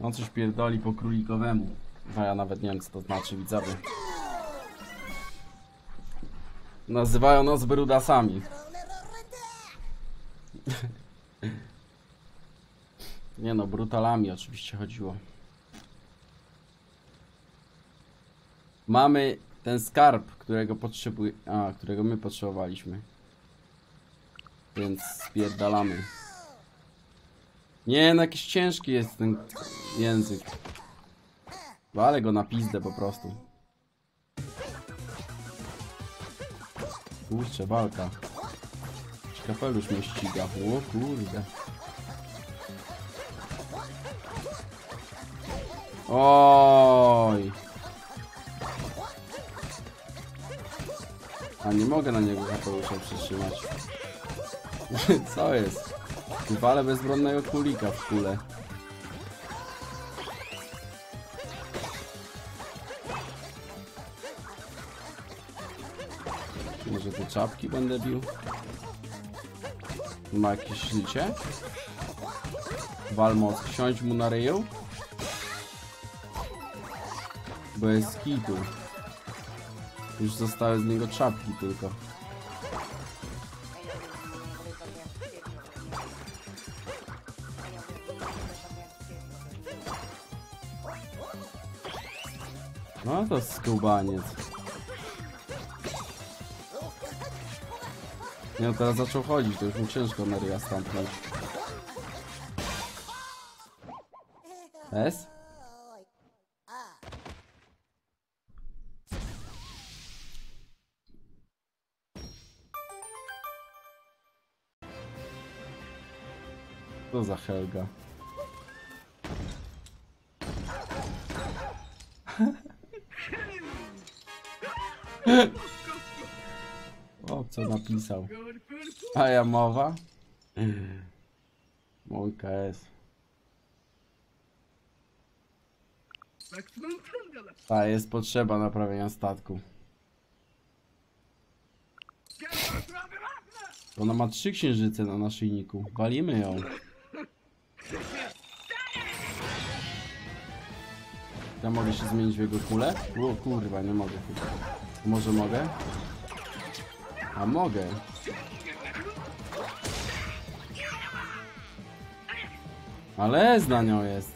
On coś pierdoli po królikowemu. A ja nawet nie wiem co to znaczy widzowie. Nazywają nas brudasami. Nie no, brutalami oczywiście chodziło. Mamy ten skarb, którego potrzebuje, a, którego my potrzebowaliśmy. Więc spierdalamy. Nie, no jakiś ciężki jest ten język. Walę go na pizdę po prostu. Kurczę, walka. Kapelusz mnie ściga. O kurde. Oj. A nie mogę na niego kapelusza przytrzymać. Co jest? Walę bezbronnego królika w kule. Może te czapki będę bił? Ma jakieś życie? Walmoc, siądź mu na ryju? Bez kitu. Już zostały z niego czapki tylko. To skubaniec. Nie no, teraz zaczął chodzić, to już mu ciężko na ryja stamtąd. S? Co za Helga? O, co napisał? A ja mowa? Mąka jest. Ta jest potrzeba naprawienia statku. Ona ma trzy księżyce na naszyjniku. Walimy ją. Ja mogę się zmienić w jego kulę? O kurwa, nie mogę. Może mogę? A mogę. Ale z na nią jest.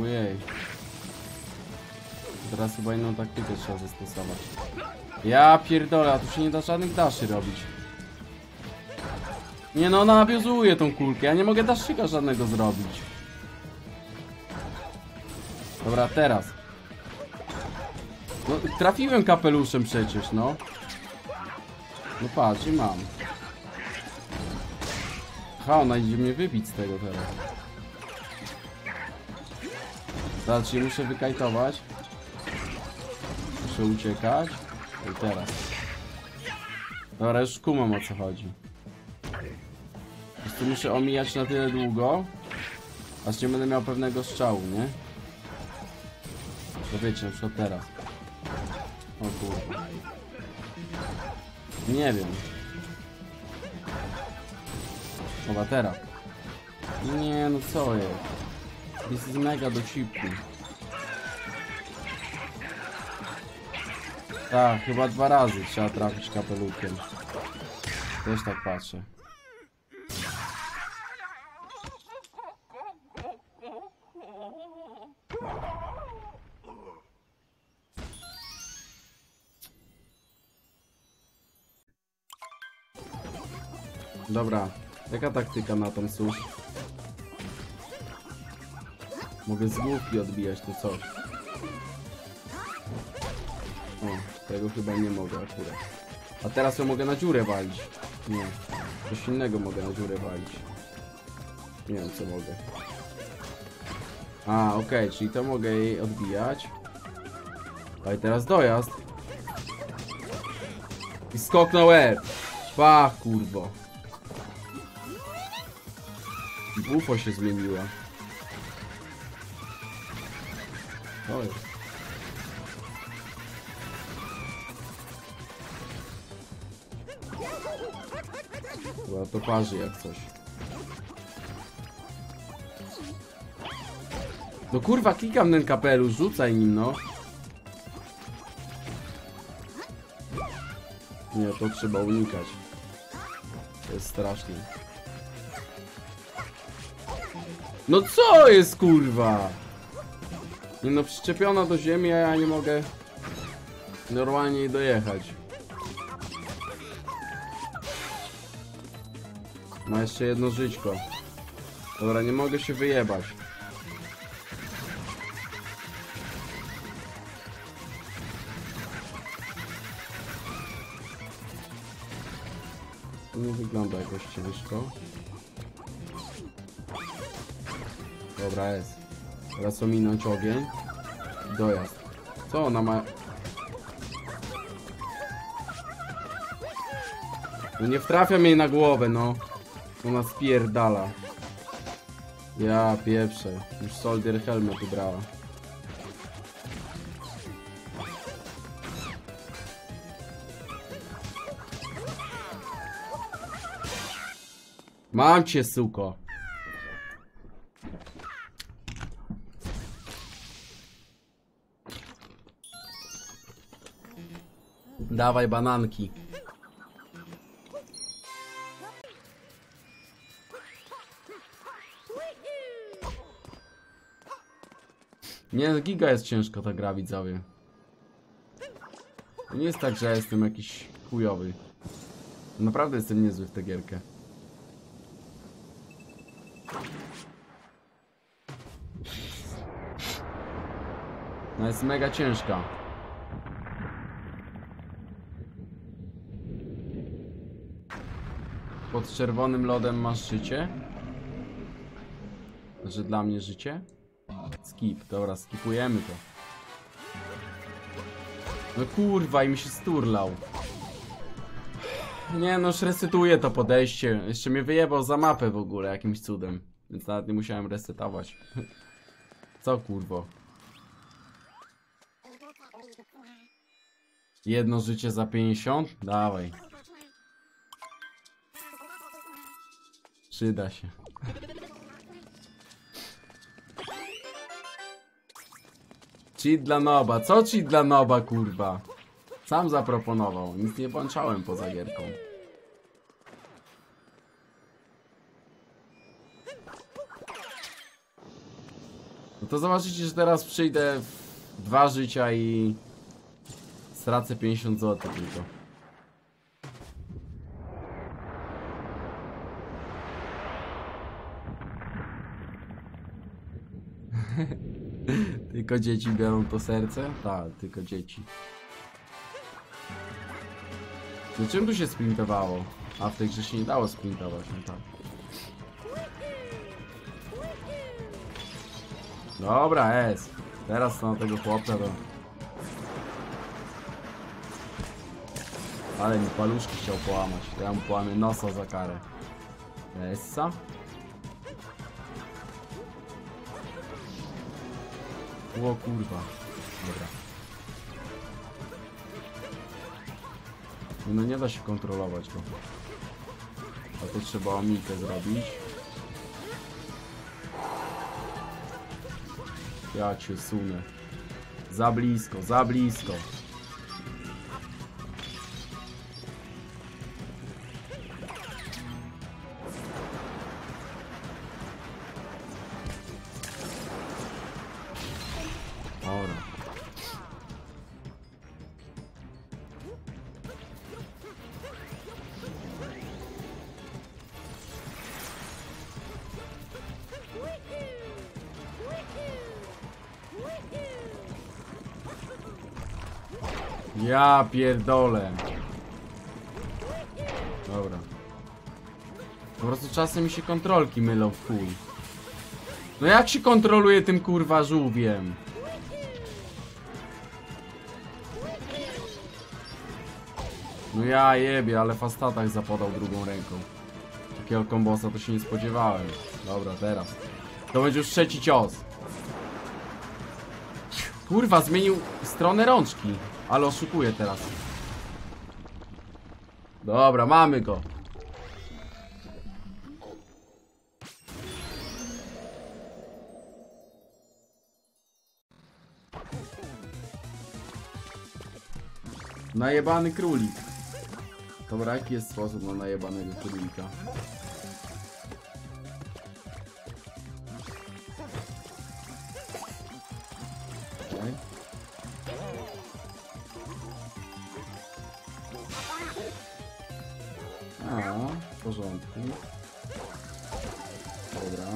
Ujej. Teraz chyba inną taktykę trzeba zastosować. Ja pierdolę, a tu się nie da żadnych daszy robić. Nie no, ona nawiązuje tą kulkę, ja nie mogę daszyka żadnego zrobić. Dobra, teraz. No, trafiłem kapeluszem przecież, no. No patrz, i mam. Ha, ona idzie mnie wybić z tego teraz. Znaczy, muszę wykajtować. Muszę uciekać. I teraz. Dobra, już kumam o co chodzi. Po prostu muszę omijać na tyle długo, aż nie będę miał pewnego strzału, nie? To wiecie, na przykład teraz. O kurwa. Nie wiem. Chyba teraz. Nie, no co jest? Jest mega docipny. Tak, chyba dwa razy trzeba trafić kapelukiem. Też tak patrzę. Dobra, jaka taktyka na tą susz? Mogę z główki odbijać to coś. O, tego chyba nie mogę akurat. A teraz ją mogę na dziurę walić. Nie, coś innego mogę na dziurę walić. Nie wiem co mogę. A, okej, czyli to mogę jej odbijać. A i teraz dojazd. I skok na łeb. Pach, kurwo. Bufo się zmieniła. To jest. Chyba to parzy jak coś. No kurwa, klikam ten kapelusz, rzucaj nim, no. Nie, to trzeba unikać. To jest straszne. No co jest kurwa? No, przyczepiona do ziemi, a ja nie mogę normalnie dojechać. Ma jeszcze jedno żyćko. Dobra, nie mogę się wyjebać. To nie wygląda jakoś ciężko. Teraz ominąć ogień. Dojazd. Co ona ma? No nie wtrafiam jej na głowę, no. Ona spierdala. Ja pieprzę. Już Soldier Helmet ubrała. Mam cię, suko. Dawaj bananki. Nie, giga jest ciężko ta gra, widzowie. Nie jest tak, że ja jestem jakiś chujowy. Naprawdę jestem niezły w tę gierkę. No jest mega ciężka. Pod czerwonym lodem masz życie? Że dla mnie życie? Skip, dobra, skipujemy to. No kurwa, i mi się sturlał. Nie no, już resetuję to podejście. Jeszcze mnie wyjebał za mapę w ogóle jakimś cudem. Więc nawet nie musiałem resetować. Co kurwo? Jedno życie za 50? Dawaj. Przyda się. Cheat dla noba. Co cheat dla noba, kurwa? Sam zaproponował. Nic nie włączałem poza gierką. No to zobaczycie, że teraz przyjdę w dwa życia i stracę 50 zł tylko. Tylko dzieci biorą to serce? Tak, tylko dzieci. No czym tu się sprintowało? A w tej grze się nie dało sprintować, no tak. Dobra, jest. Teraz to na tego chłopca to... Ale mi paluszki chciał połamać. Ja mu połamię nosa za karę. Essa? O kurwa. Dobra. No nie da się kontrolować go. A to trzeba omikę zrobić. Ja cię sunę. Za blisko, za blisko. Pierdolę. Dobra. Po prostu czasem mi się kontrolki mylą w chuj. No jak się kontroluje tym kurwa żółwiem? No ja jebie, ale w Astatach zapodał drugą ręką. Takiego kombosa to się nie spodziewałem. Dobra, teraz. To będzie już trzeci cios. Kurwa, zmienił stronę rączki. Ale oszukuje teraz. Dobra, mamy go. Najebany królik. Dobra, jaki jest sposób na najebanego królika? Porządku. Dobra.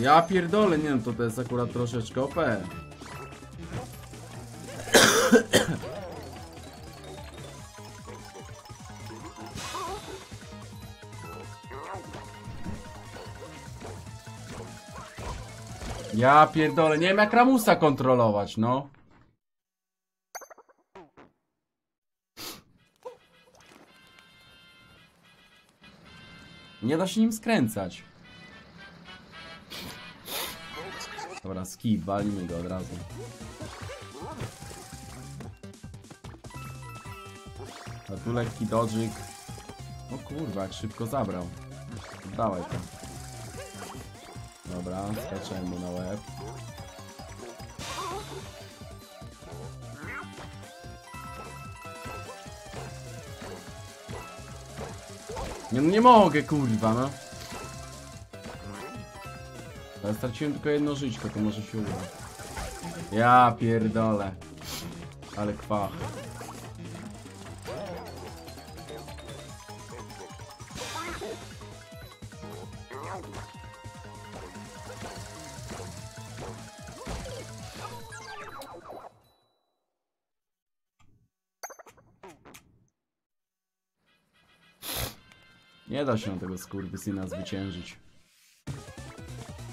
Ja pierdolę, nie wiem, to to jest akurat troszeczkę OP. Ja pierdolę, nie wiem jak Ramusa kontrolować, no. Nie da się nim skręcać. Dobra, skip, walimy go od razu. A tu lekki dodżyk. O kurwa, jak szybko zabrał. Dawaj to. Dobra, skaczemy mu na łeb. Nie, no nie mogę, kurwa, no. Ja straciłem tylko jedno żyćko, to może się uda. Ja pierdolę. Ale kwach. Nie da się tego skurwysyna zwyciężyć.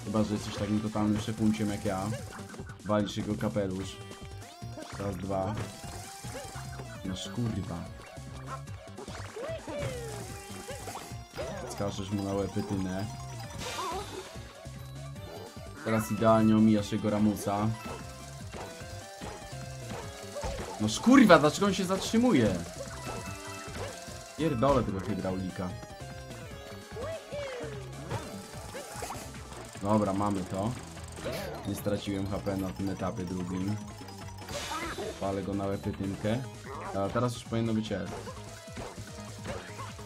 Chyba, że jesteś takim totalnym szefunciem jak ja. Walisz jego kapelusz. Raz, dwa. No kurwa. Skażesz mu na łepytynę. Teraz idealnie omijasz jego ramusa. No kurwa, dlaczego on się zatrzymuje? Pierdolę tego hydraulika. Dobra, mamy to. Nie straciłem HP na tym etapie drugim. Palę go na łepytynkę. A teraz już powinno być S.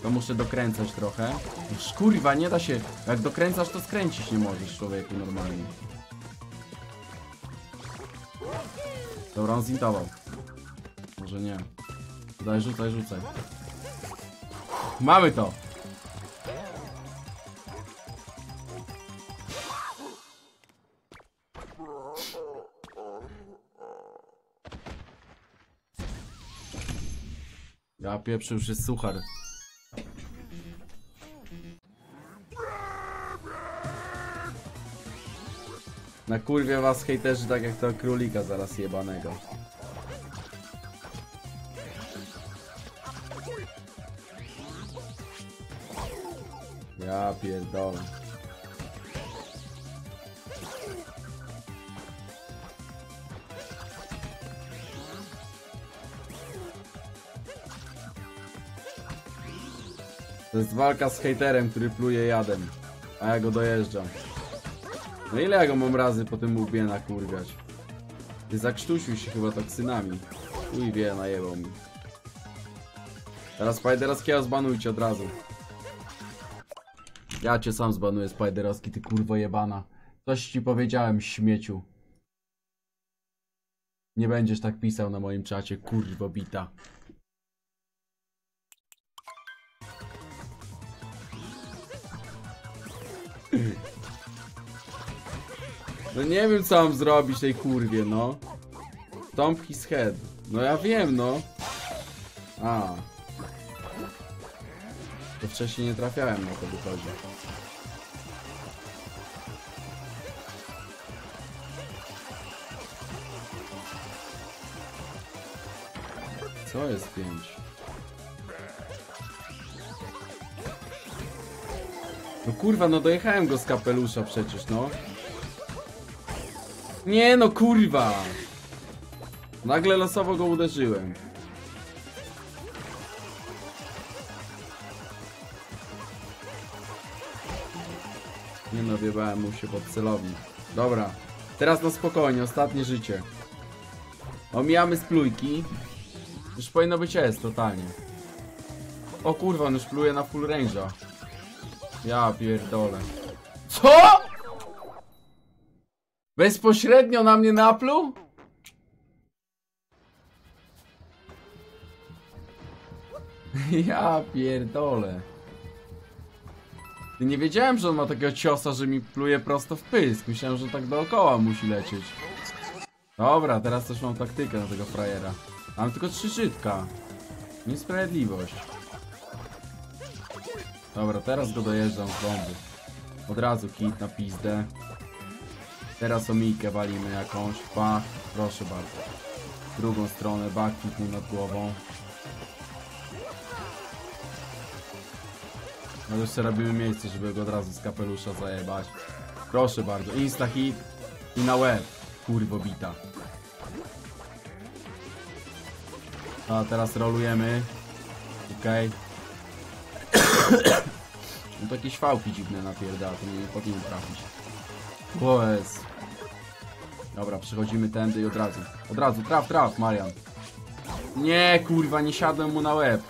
To muszę dokręcać trochę. Już kurwa, nie da się. Jak dokręcasz, to skręcić nie możesz człowieku normalnie. Dobra, on zintował. Może nie. Daj, rzucaj, rzucaj. Mamy to! Pieprzę już jest suchar. Na kurwie was hejterzy tak jak to królika zaraz jebanego. Ja pierdolę. To jest walka z hejterem, który pluje jadem. A ja go dojeżdżam. No ile ja go mam razy po tym łbie nakurwiać? Ty zakrztusił się chyba toksynami. Uj wie, najebał mi. Teraz Spiderowskiego zbanujcie od razu. Ja cię sam zbanuję, Spiderowski, ty kurwo jebana. Coś ci powiedziałem, śmieciu. Nie będziesz tak pisał na moim czacie, kurwo bita. No nie wiem co mam zrobić tej kurwie, no. Stomp his head. No ja wiem, no. A. To wcześniej nie trafiałem na to wychodzi. Co jest pięć? No kurwa, no dojechałem go z kapelusza przecież, no. Nie no kurwa! Nagle losowo go uderzyłem. Nie no, wjebałem mu się pod celownik. Dobra, teraz na spokojnie, ostatnie życie. Omijamy splójki. Już powinno być S totalnie. O kurwa, on już pluje na full range'a. Ja pierdolę. Co? Bezpośrednio na mnie napluł? Ja pierdolę. Nie wiedziałem, że on ma takiego ciosa, że mi pluje prosto w pysk. Myślałem, że tak dookoła musi lecieć. Dobra, teraz też mam taktykę na tego frajera. Mam tylko trzy żytka. Niesprawiedliwość. Dobra, teraz go dojeżdżam z bomby. Od razu kit na pizdę. Teraz omijkę walimy jakąś. Pa, proszę bardzo. W drugą stronę, backflip mu nad głową. No jeszcze robimy miejsce, żeby go od razu z kapelusza zajebać. Proszę bardzo, insta hit i na łeb. Kurwo bita. A teraz rolujemy. Okej. No to jakieś fałki dziwne napierdala, to nie powinien trafić. Jest. Dobra, przechodzimy tędy i od razu. Od razu, traf, traf, Marian. Nie, kurwa, nie siadłem mu na łeb.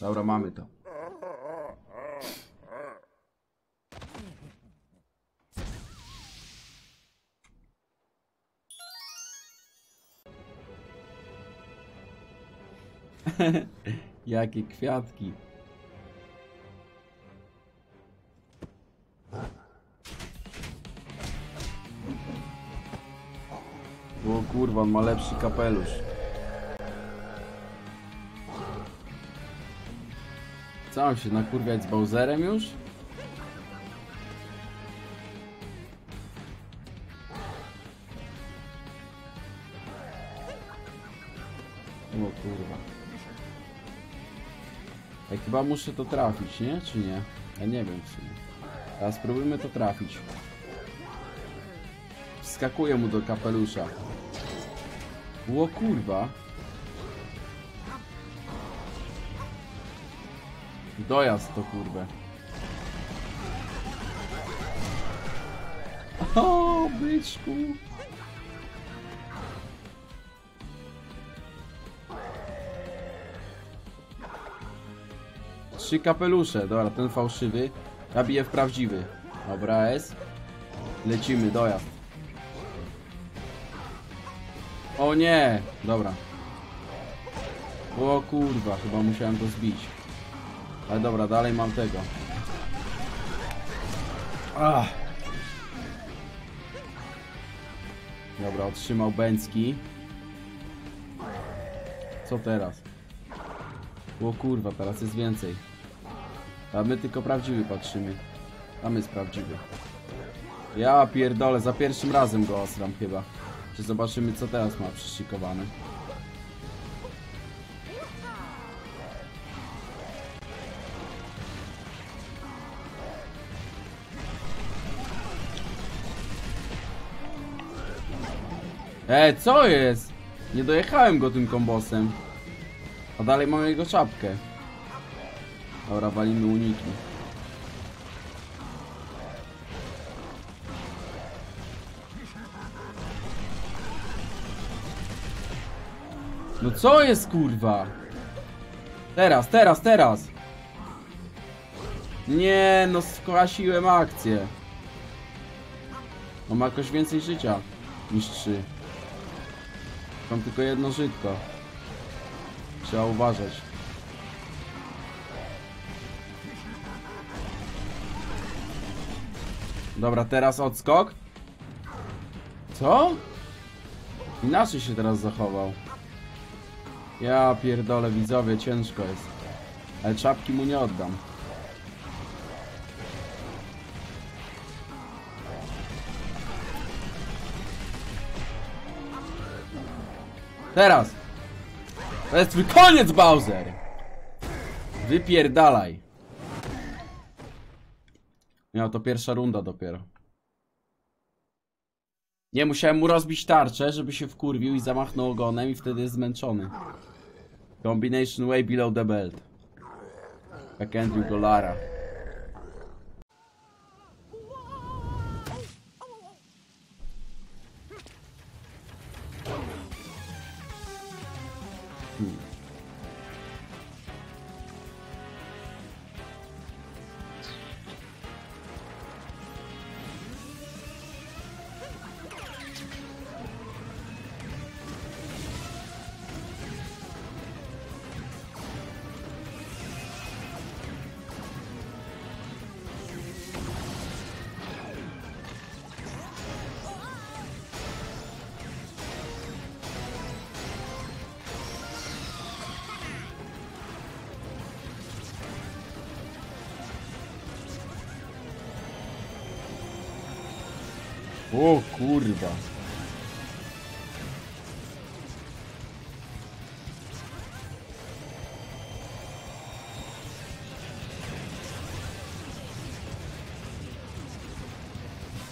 Dobra, mamy to. Jakie kwiatki. Kurwa, on ma lepszy kapelusz. Co mam się nakurwiać z Bowserem już? O kurwa. Ej, chyba muszę to trafić, nie? Czy nie? Ja nie wiem w sumie. Teraz spróbujmy to trafić. Wskakuję mu do kapelusza. Ło kurwa. Dojazd to kurwę. O, byczku. Trzy kapelusze, dobra, ten fałszywy. Ja biję w prawdziwy. Dobra, S. Lecimy, dojazd. O nie! Dobra. O kurwa, chyba musiałem to zbić. Ale dobra, dalej mam tego. Ach. Dobra, otrzymał Bęcki. Co teraz? O kurwa, teraz jest więcej. A my tylko prawdziwy patrzymy. Tam jest prawdziwy. Ja pierdolę, za pierwszym razem go osram chyba. Czy zobaczymy co teraz ma przyszykowane. E, co jest? Nie dojechałem go tym kombosem. A dalej mamy jego czapkę. Dobra, walimy uniki. No co jest kurwa? Teraz, teraz, teraz! Nie, no skłasiłem akcję. On ma jakoś więcej życia niż trzy. Mam tylko jedno żytko. Trzeba uważać. Dobra, teraz odskok. Co? Inaczej się teraz zachował. Ja pierdolę widzowie, ciężko jest. Ale czapki mu nie oddam. Teraz! To jest twój koniec, Bowser! Wypierdalaj! Miał to pierwsza runda dopiero. Nie, musiałem mu rozbić tarczę, żeby się wkurwił i zamachnął ogonem i wtedy jest zmęczony. Combination way below the belt. Jak Andrew O kurwa.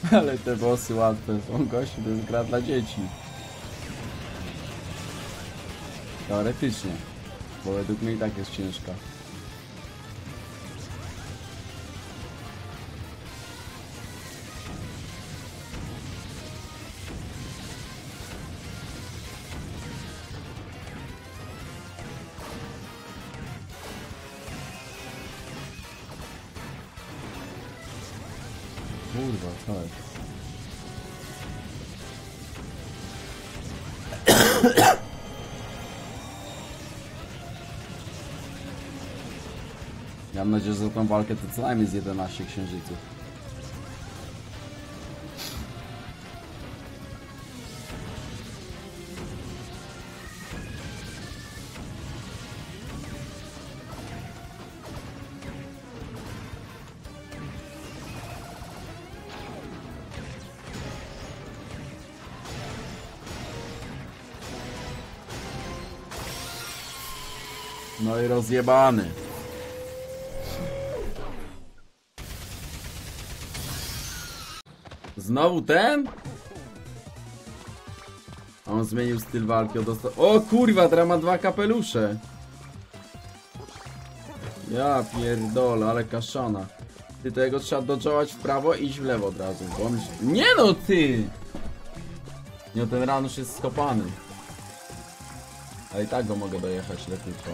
Ale te bossy łatwe są, gościu, to jest gra dla dzieci. Teoretycznie. Bo według mnie i tak jest ciężka. Jest? Ja mam nadzieję, że za tą walkę to co najmniej z 11 księżyców. No i rozjebany. Znowu ten? A On zmienił styl walki, dostał... O kurwa, teraz ma dwa kapelusze. Ja pierdolę, ale kaszana. Ty tego trzeba dodżować w prawo i iść w lewo od razu. Bo on... Nie no ty! Nie, ten ranusz jest skopany. Ale i tak go mogę dojechać leciutko.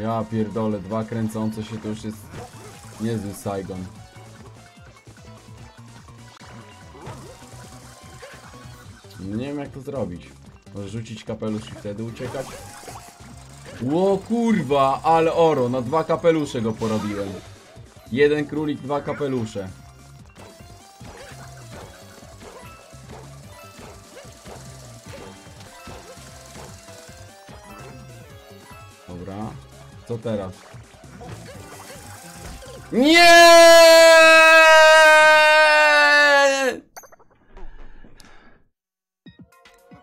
Ja pierdolę, dwa kręcące się to już jest niezły Saigon. Nie wiem jak to zrobić. Może rzucić kapelusz i wtedy uciekać? Ło kurwa, ale oro, na dwa kapelusze go porobiłem. Jeden królik, dwa kapelusze. Co teraz? Nie!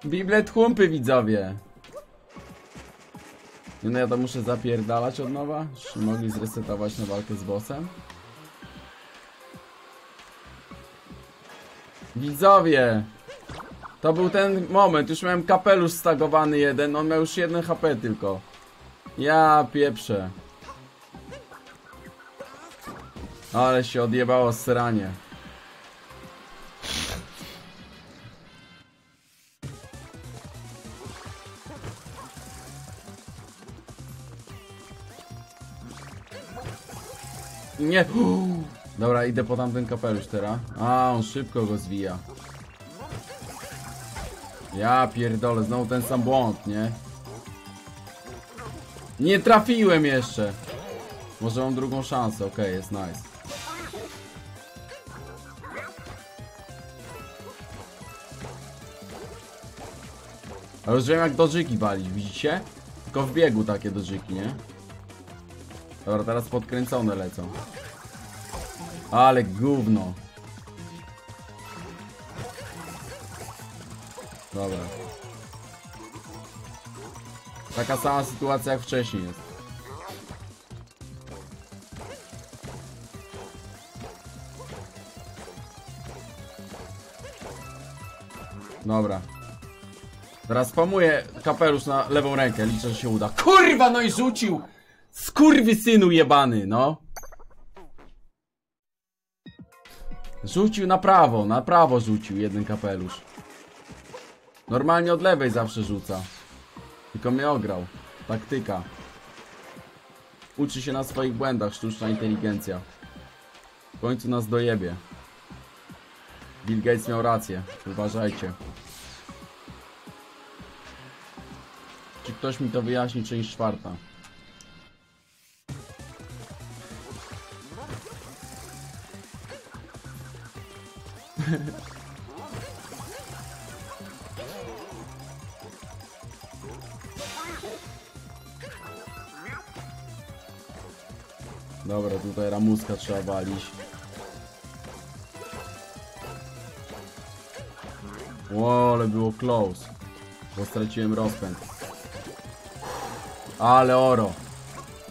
Biblet humpy widzowie. Nie no ja to muszę zapierdalać od nowa? Czy mogli zresetować na walkę z bossem? Widzowie! To był ten moment, już miałem kapelusz stagowany jeden, on miał już jeden HP tylko. Ja pieprzę. Ale się odjebało sranie. Nie. Dobra, idę po tamten kapelusz teraz. A, on szybko go zwija. Ja pierdolę, znowu ten sam błąd, nie? Nie trafiłem jeszcze. Może mam drugą szansę, okej, jest nice. Ale już wiem jak dożyki walić, widzicie? Tylko w biegu takie dożyki, nie? Dobra, teraz podkręcone lecą. Ale gówno. Dobra. Taka sama sytuacja jak wcześniej jest. Dobra. Teraz spamuję kapelusz na lewą rękę, liczę, że się uda. Kurwa, no i rzucił! Skurwy synu jebany, no! Rzucił na prawo, na prawo rzucił jeden kapelusz. Normalnie od lewej zawsze rzuca. Tylko mnie ograł. Taktyka. Uczy się na swoich błędach sztuczna inteligencja. W końcu nas dojebie. Bill Gates miał rację. Uważajcie. Czy ktoś mi to wyjaśni, część czwarta. Dobra, tutaj ramuska trzeba walić. Ło, ale było close. Bo straciłem rozpęd. Ale oro.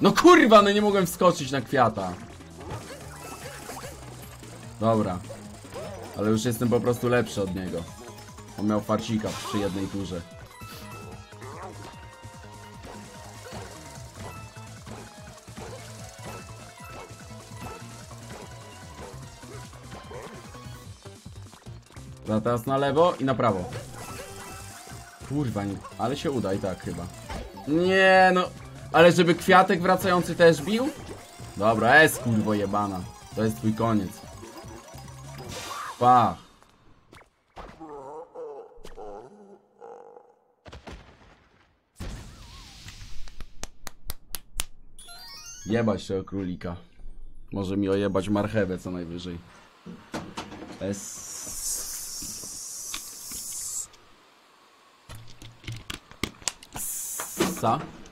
No kurwa, no nie mogłem wskoczyć na kwiata. Dobra. Ale już jestem po prostu lepszy od niego. On miał farcika przy jednej turze. Dobra, teraz na lewo i na prawo. Kurwa, nie. Ale się uda i tak chyba. Nie no. Ale żeby kwiatek wracający też bił? Dobra, jest kurwo jebana. To jest twój koniec. Pach. Jebać tego królika. Może mi ojebać marchewę co najwyżej. Es... 知。